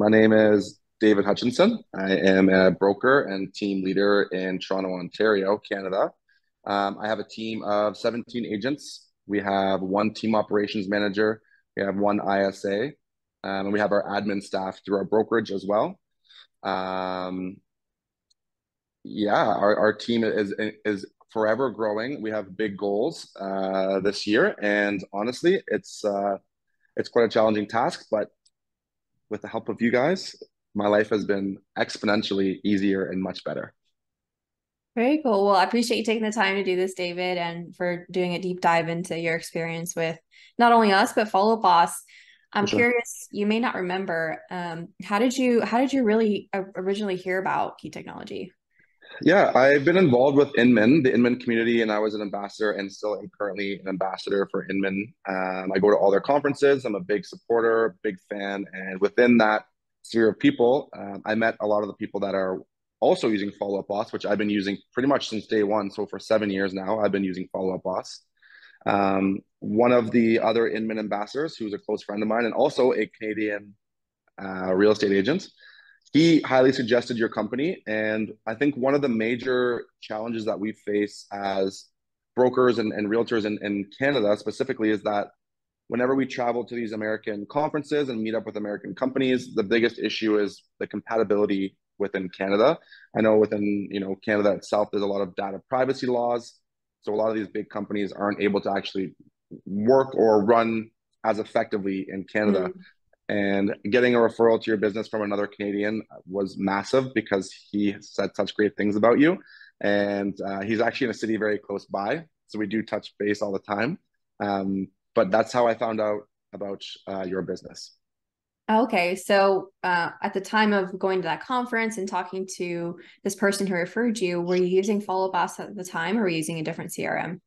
My name is David Hutchinson. I am a broker and team leader in Toronto, Ontario, Canada. Um, I have a team of 17 agents. We have one team operations manager. We have one ISA. Um, and we have our admin staff through our brokerage as well. Um, yeah, our, our team is is forever growing. We have big goals uh, this year, and honestly, it's uh, it's quite a challenging task. But with the help of you guys, my life has been exponentially easier and much better. Very cool. Well, I appreciate you taking the time to do this, David, and for doing a deep dive into your experience with not only us but Follow Boss. I'm sure. curious. You may not remember. Um, how did you How did you really uh, originally hear about Kee Technology? Yeah, I've been involved with Inman, the Inman community, and I was an ambassador and still am currently an ambassador for Inman. Um, I go to all their conferences. I'm a big supporter, big fan, and within that sphere of people, um, I met a lot of the people that are also using Follow Up Boss, which I've been using pretty much since day one. So for seven years now, I've been using Follow Up Boss. Um, one of the other Inman ambassadors, who's a close friend of mine and also a Canadian uh, real estate agent, he highly suggested your company. And I think one of the major challenges that we face as brokers and, and realtors in, in Canada specifically is that whenever we travel to these American conferences and meet up with American companies, the biggest issue is the compatibility within Canada. I know within you know Canada itself, there's a lot of data privacy laws. So a lot of these big companies aren't able to actually work or run as effectively in Canada. Mm. And getting a referral to your business from another Canadian was massive because he said such great things about you. And uh, he's actually in a city very close by. So we do touch base all the time. Um, but that's how I found out about uh, your business. Okay, so uh, at the time of going to that conference and talking to this person who referred you, were you using Follow Up Boss at the time, or were you using a different CRM?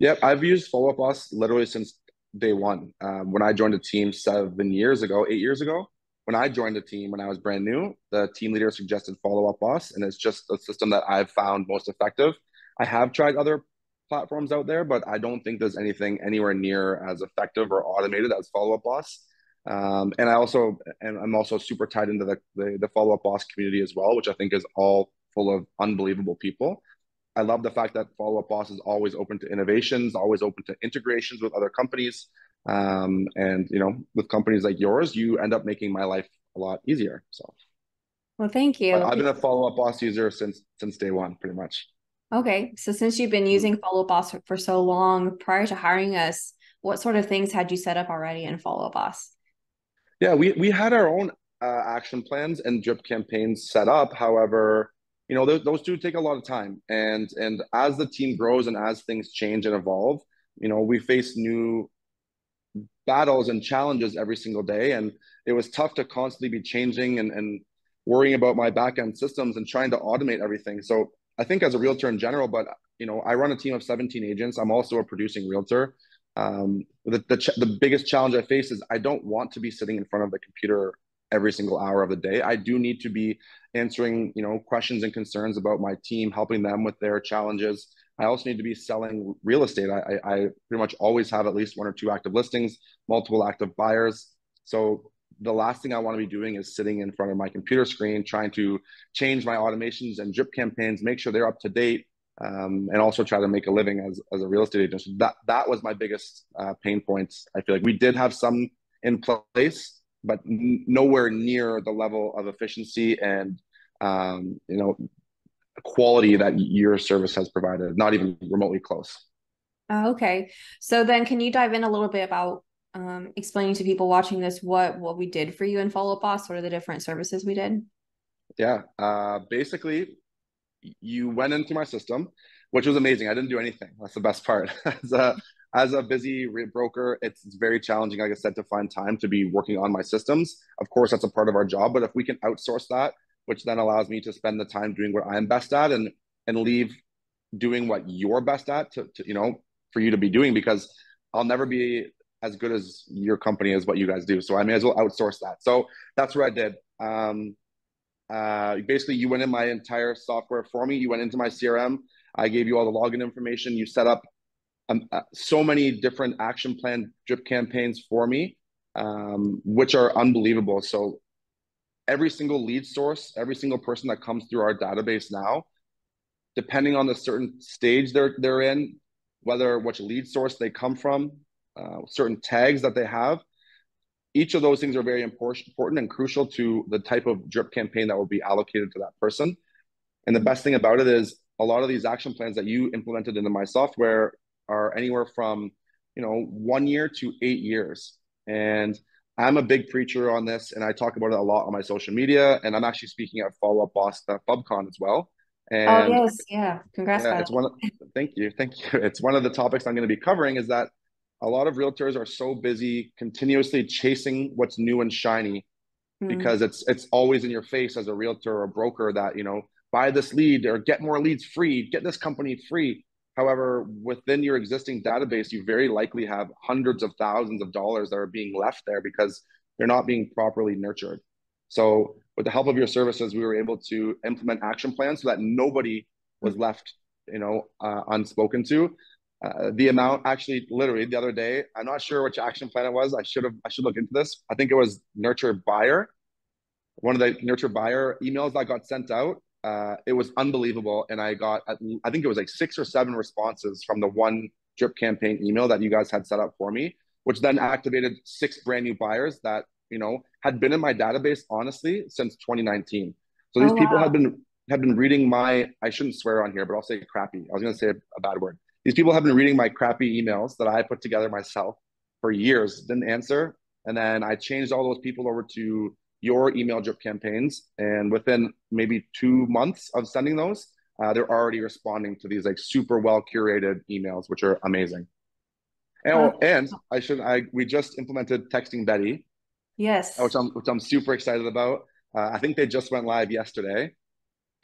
Yep, I've used Follow Up Boss literally since day one. Um, when I joined the team seven years ago, eight years ago, when I joined the team when I was brand new, the team leader suggested Follow Up Boss, and it's just a system that I've found most effective. I have tried other platforms out there, but I don't think there's anything anywhere near as effective or automated as Follow Up Boss. Um, and I also, and I'm also super tied into the, the, the Follow Up Boss community as well, which I think is all full of unbelievable people. I love the fact that Follow Up Boss is always open to innovations, always open to integrations with other companies. Um, and you know, with companies like yours, you end up making my life a lot easier. So, well, thank you. I've been a Follow Up Boss user since since day one, pretty much. Okay, so since you've been using Follow Up Boss for, for so long, prior to hiring us, what sort of things had you set up already in Follow Up Boss? Yeah, we we had our own uh, action plans and drip campaigns set up. However, you know those, do take a lot of time. And and as the team grows and as things change and evolve you know we face new battles and challenges every single day. And it was tough to constantly be changing and, and worrying about my backend systems and trying to automate everything. So i think as a realtor in general but you know i run a team of 17 agents. I'm also a producing realtor. Um, the, the, ch- the biggest challenge i face is i don't want to be sitting in front of the computer every single hour of the day. I do need to be answering, you know, questions and concerns about my team, helping them with their challenges. I also need to be selling real estate. I, I, pretty much always have at least one or two active listings, multiple active buyers. So the last thing I want to be doing is sitting in front of my computer screen trying to change my automations and drip campaigns, make sure they're up to date, um, and also try to make a living as, as a real estate agent. So that that was my biggest uh, pain points. I feel like we did have some in place, but n- nowhere near the level of efficiency and um, you know quality that your service has provided. Not even remotely close. Uh, okay, so then can you dive in a little bit about um, explaining to people watching this what what we did for you in Follow Up Boss? What are the different services we did? Yeah, uh, basically, you went into my system, which was amazing. I didn't do anything. That's the best part. As a, as a busy broker, it's, it's very challenging, like I said, to find time to be working on my systems. Of course, that's a part of our job, but if we can outsource that, which then allows me to spend the time doing what I'm best at and and leave doing what you're best at to, to you know for you to be doing because I'll never be as good as your company as what you guys do. So I may as well outsource that. So that's what I did. Um, uh, basically, you went in my entire software for me. You went into my CRM. I gave you all the login information. You set up um, uh, so many different action plan drip campaigns for me, um, which are unbelievable. So every single lead source, every single person that comes through our database now, depending on the certain stage they're they're in, whether which lead source they come from, uh, certain tags that they have, each of those things are very important, important and crucial to the type of drip campaign that will be allocated to that person. And the best thing about it is a lot of these action plans that you implemented into my software are anywhere from you know one year to eight years. And i'm a big preacher on this and i talk about it a lot on my social media and i'm actually speaking at follow up boss at FubCon as well. Oh, and oh yes. Yeah. Congrats yeah, it's one of, thank you. Thank you. It's one of the topics i'm going to be covering is that a lot of realtors are so busy continuously chasing what's new and shiny mm-hmm. because it's it's always in your face as a realtor or broker that you know buy this lead or get more leads free get this company free However, within your existing database, you very likely have hundreds of thousands of dollars that are being left there because they're not being properly nurtured. So, with the help of your services, we were able to implement action plans so that nobody was left, you know, uh, unspoken to. Uh, the amount actually, literally, the other day, I'm not sure which action plan it was. I should have, I should look into this. I think it was nurture buyer. One of the nurture buyer emails that got sent out uh, it was unbelievable. And I got, I think it was like six or seven responses from the one drip campaign email that you guys had set up for me, which then activated six brand new buyers that, you know, had been in my database, honestly, since 2019. So these oh, people wow. have been, have been reading my, I shouldn't swear on here, but I'll say crappy. I was going to say a, a bad word. These people have been reading my crappy emails that I put together myself for years, didn't answer. And then I changed all those people over to your email drip campaigns and within maybe two months of sending those uh, they're already responding to these like super well curated emails which are amazing. And, oh, and i should i we just implemented texting betty yes. which i'm which i'm super excited about. Uh, i think they just went live yesterday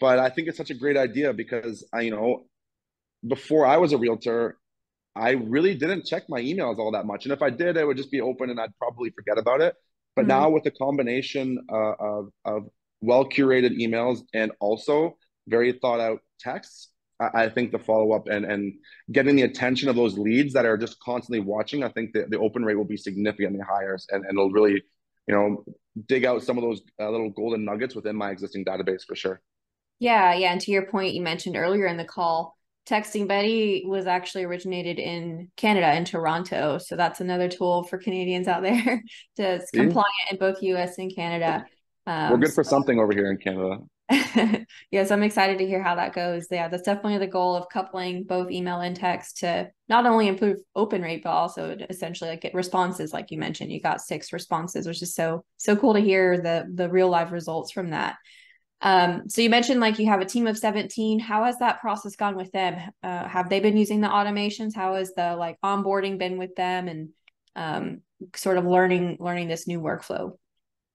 but i think it's such a great idea because i you know before i was a realtor i really didn't check my emails all that much and if i did it would just be open and i'd probably forget about it but mm-hmm. now with the combination uh, of, of well curated emails and also very thought out texts, I, I think the follow up and, and getting the attention of those leads that are just constantly watching, I think the, the open rate will be significantly higher and, and it'll really, you know, dig out some of those uh, little golden nuggets within my existing database for sure. Yeah. Yeah. And to your point, you mentioned earlier in the call, Texting Betty was actually originated in Canada, in Toronto. So that's another tool for Canadians out there to See? compliant in both US and Canada. Um, We're good for something over here in Canada. yes, I'm excited to hear how that goes. Yeah, that's definitely the goal of coupling both email and text to not only improve open rate, but also essentially like get responses. Like you mentioned, you got six responses, which is so so cool to hear the the real live results from that. Um, so you mentioned like you have a team of 17. How has that process gone with them? Uh, have they been using the automations? How has the like onboarding been with them and um, sort of learning learning this new workflow?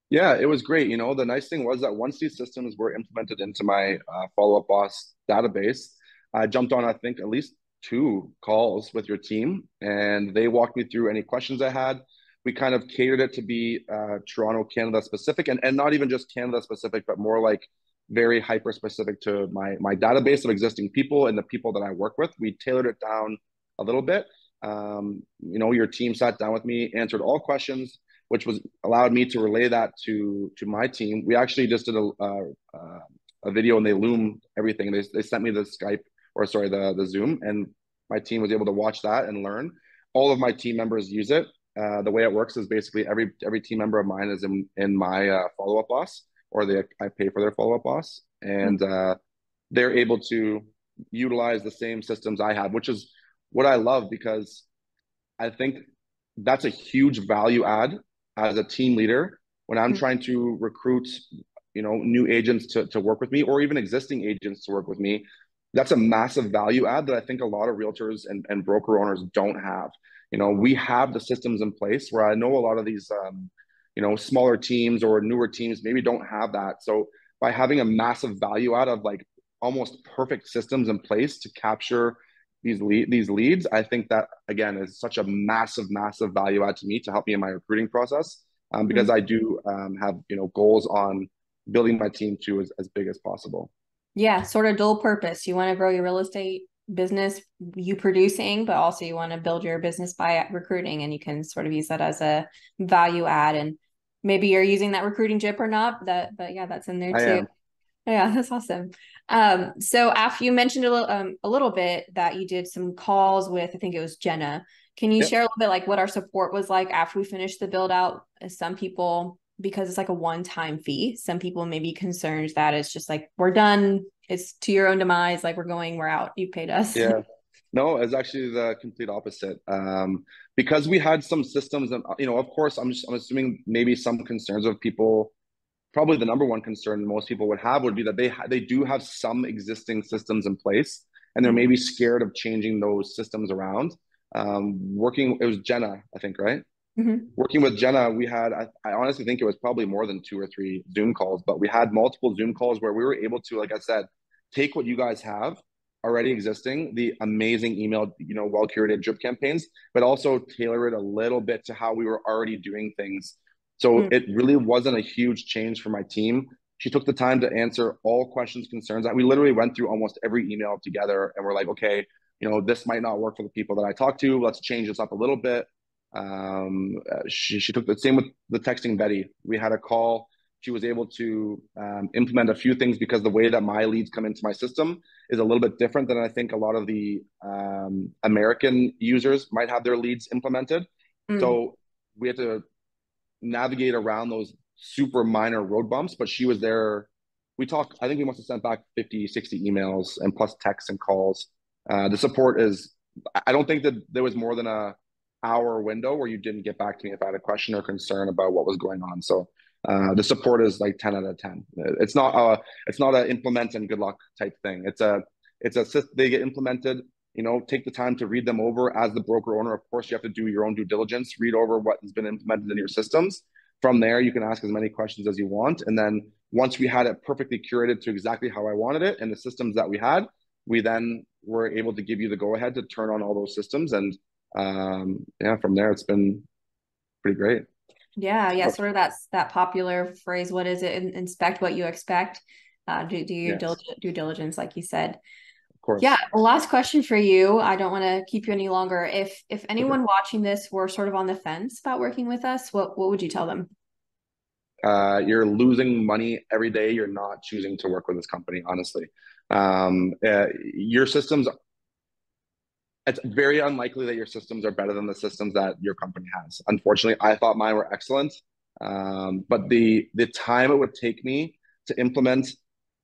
Yeah, it was great. You know, the nice thing was that once these systems were implemented into my uh, follow up boss database, I jumped on I think at least two calls with your team, and they walked me through any questions I had we kind of catered it to be uh, Toronto, Canada specific, and, and not even just Canada specific, but more like very hyper specific to my my database of existing people and the people that I work with. We tailored it down a little bit. Um, you know, your team sat down with me, answered all questions, which was allowed me to relay that to to my team. We actually just did a uh, uh, a video and they loomed everything. They they sent me the Skype or sorry the the Zoom, and my team was able to watch that and learn. All of my team members use it. Uh, the way it works is basically every every team member of mine is in in my uh, follow up boss, or they I pay for their follow up boss, and mm-hmm. uh, they're able to utilize the same systems I have, which is what I love because I think that's a huge value add as a team leader when I'm mm-hmm. trying to recruit, you know, new agents to to work with me, or even existing agents to work with me. That's a massive value add that I think a lot of realtors and, and broker owners don't have. You know we have the systems in place where i know a lot of these um, you know smaller teams or newer teams maybe don't have that. So by having a massive value out of like almost perfect systems in place to capture these lead these leads i think that again is such a massive massive value add to me to help me in my recruiting process um, because mm-hmm. i do um, have you know goals on building my team to as, as big as possible yeah sort of dual purpose you want to grow your real estate business you producing, but also you want to build your business by recruiting, and you can sort of use that as a value add. And maybe you're using that recruiting jip or not. That, but yeah, that's in there too. am. Yeah, that's awesome. Um, so after you mentioned a little, um, a little bit that you did some calls with, I think it was Jenna. Can you Yep. share a little bit like what our support was like after we finished the build out? Some people, because it's like a one time fee, some people may be concerned that it's just like we're done. It's to your own demise. Like we're going, we're out. You paid us. Yeah. No, it's actually the complete opposite. Um, because we had some systems and you know, of course, I'm just I'm assuming maybe some concerns of people. Probably the number one concern most people would have would be that they ha they do have some existing systems in place, and they're Mhm. maybe scared of changing those systems around. Um, working, it was Jenna, I think, right? Mhm. working with Jenna, we had, I, I, honestly think it was probably more than two or three Zoom calls, but we had multiple Zoom calls where we were able to, like I said, take what you guys have already existing, the amazing email, you know, well curated drip campaigns, but also tailor it a little bit to how we were already doing things. So Mm. it really wasn't a huge change for my team. She took the time to answer all questions, concerns. We literally went through almost every email together and we're like, okay, you know, this might not work for the people that I talk to. Let's change this up a little bit um, uh, she, she took the same with the texting Betty. We had a call. She was able to um, implement a few things because the way that my leads come into my system is a little bit different than I think a lot of the um, American users might have their leads implemented. Mm. So we had to navigate around those super minor road bumps, but she was there. We talked, I think we must have sent back 50, 60 emails and plus texts and calls. Uh, the support is, I don't think that there was more than a hour window where you didn't get back to me if I had a question or concern about what was going on. So uh, the support is like 10 out of 10. It's not a, it's not a implement and good luck type thing. It's a, it's a, they get implemented, you know, take the time to read them over as the broker owner. Of course, you have to do your own due diligence, read over what has been implemented in your systems. From there, you can ask as many questions as you want. And then once we had it perfectly curated to exactly how I wanted it and the systems that we had, we then were able to give you the go ahead to turn on all those systems and um, yeah, from there it's been pretty great. Yeah, yeah, sort of that's that popular phrase. What is it? In, inspect what you expect. Uh, do do your Yes. due diligence, like you said. Of course. Yeah. Last question for you. I don't want to keep you any longer. If if anyone watching this were sort of on the fence about working with us, what what would you tell them? Uh, you're losing money every day. You're not choosing to work with this company, honestly. Um, uh, your systems, it's very unlikely that your systems are better than the systems that your company has. Unfortunately, I thought mine were excellent. Um, but the the time it would take me to implement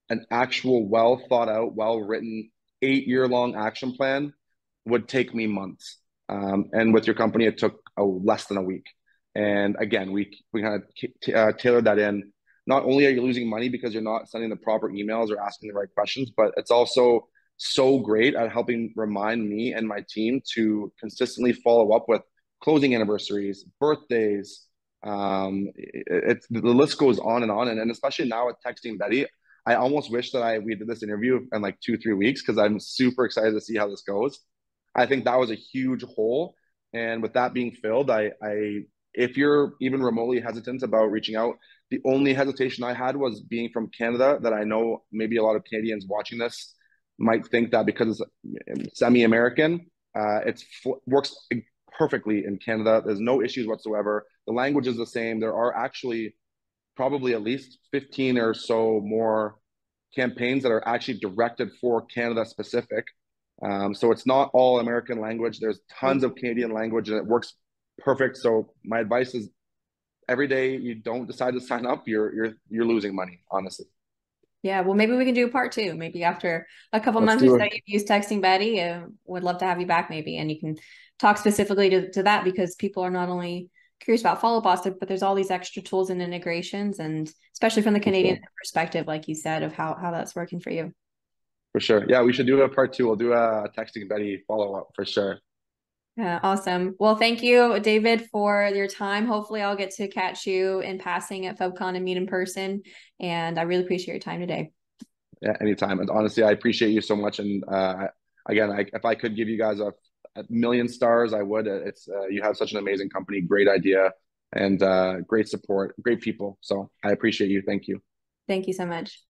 an actual well thought out, well written eight year long action plan would take me months. Um, and with your company, it took a, less than a week. And again, we we kind of uh, tailored that in. Not only are you losing money because you're not sending the proper emails or asking the right questions, but it's also so great at helping remind me and my team to consistently follow up with closing anniversaries, birthdays. Um, it, the list goes on and on, and, and especially now with texting Betty, I almost wish that I we did this interview in like two three weeks because I'm super excited to see how this goes. I think that was a huge hole, and with that being filled, I I if you're even remotely hesitant about reaching out, the only hesitation I had was being from Canada. That I know maybe a lot of Canadians watching this might think that because it's semi-American, uh, it's works perfectly in Canada. There's no issues whatsoever. The language is the same. There are actually probably at least 15 or so more campaigns that are actually directed for Canada specific. Um, so it's not all American language. There's tons of Canadian language and it works perfect. So my advice is every day you don't decide to sign up, you're you're you're losing money, honestly. Yeah, well, maybe we can do a part two. Maybe after a couple Let's months or so you've used texting Betty, uh, would love to have you back maybe, and you can talk specifically to, to that because people are not only curious about Follow Boss, but there's all these extra tools and integrations, and especially from the Canadian sure. perspective, like you said, of how how that's working for you. For sure. Yeah, we should do a part two. We'll do a texting Betty follow up for sure. Yeah, awesome. Well, thank you, David, for your time. Hopefully, I'll get to catch you in passing at FubCon and meet in person. And I really appreciate your time today. Yeah, anytime. And honestly, I appreciate you so much. And uh, again, I, if I could give you guys a, a million stars, I would. It's uh, you have such an amazing company, great idea, and uh, great support, great people. So I appreciate you. Thank you. Thank you so much.